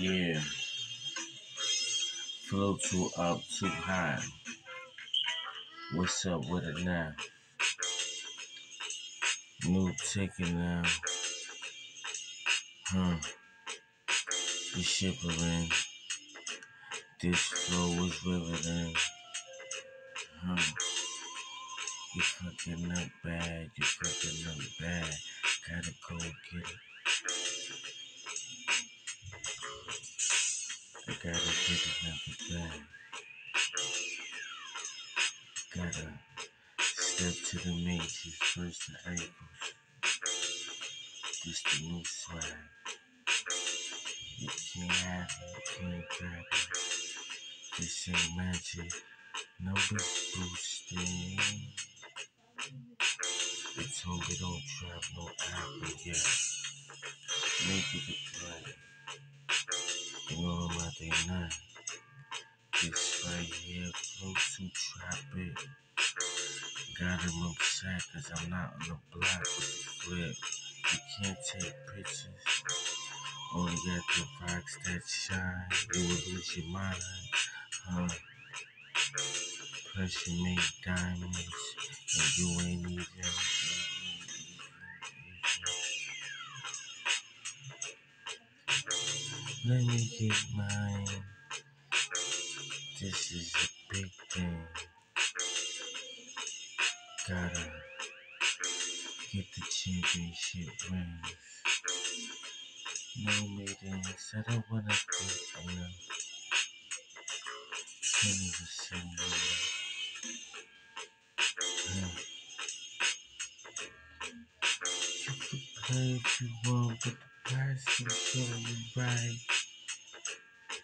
Yeah. Flow too up, too high. What's up with it now? New ticket now. Huh. The shivering. This flow is riveting. Huh. You fucking up bad, you fucking up bad. Gotta go get it. Gotta get another bag. Gotta step to the matrix first of April. This the new swag. You can't have it, you can't grab it. This ain't magic, no it's boosting. They told me don't trap no apple yet. Make it This right here, close to trap it. Got him upset cause I'm not on the block with the flip. You can't take pictures. Only got the rocks that shine. You will lose your mind. Huh? Plus you make diamonds and you ain't even. Let me get mine. This is a big thing. Gotta get the championship rings. No meetings. I don't wanna be alone. Can't even me. Yeah. You can play if you want, but the price show you right.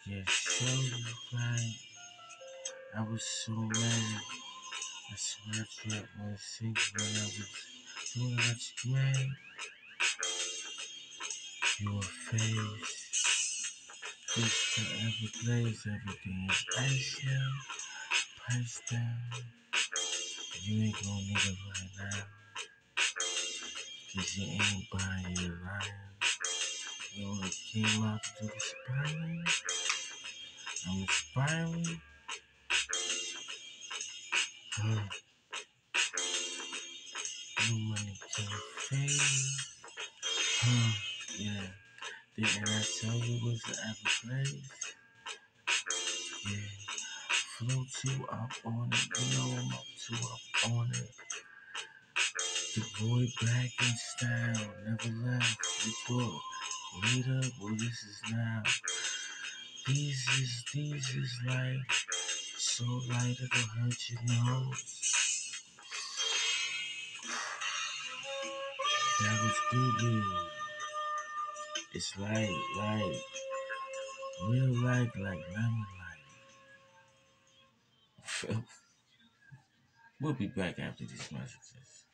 Yeah, show you right. I was so mad. I swear I dropped my sink when I was that you mad. You a face. This the Everglades, everything is ice. Price down. You ain't gonna need it right now. Cause you ain't buying your lion. You only came out to do the spying. I'm inspiring. Huh. No money can fade. Huh. Yeah. Didn't I tell you it was the place Yeah. Flow too up on it. You know I'm up too up on it. The boy back in style. Never left. You thought up. well this is now. These is these is like so light it'll hurt your nose. That was good. It's light, light, real light, like lemon light. we'll be back after these messages.